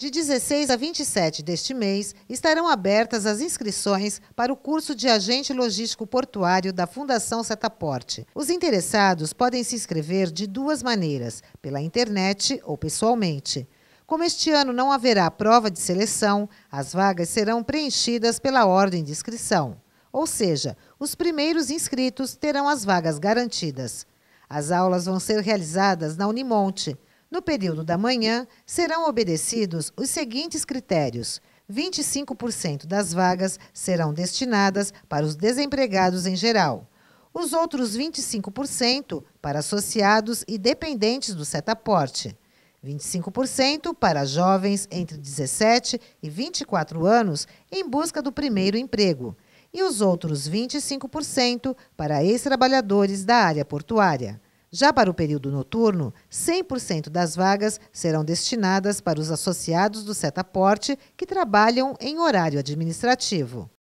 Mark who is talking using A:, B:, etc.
A: De 16 a 27 deste mês, estarão abertas as inscrições para o curso de agente logístico portuário da Fundação Setaporte. Os interessados podem se inscrever de duas maneiras, pela internet ou pessoalmente. Como este ano não haverá prova de seleção, as vagas serão preenchidas pela ordem de inscrição. Ou seja, os primeiros inscritos terão as vagas garantidas. As aulas vão ser realizadas na Unimonte. No período da manhã, serão obedecidos os seguintes critérios: 25% das vagas serão destinadas para os desempregados em geral. Os outros 25% para associados e dependentes do setaporte. 25% para jovens entre 17 e 24 anos em busca do primeiro emprego. E os outros 25% para ex-trabalhadores da área portuária. Já para o período noturno, 100% das vagas serão destinadas para os associados do setaporte que trabalham em horário administrativo.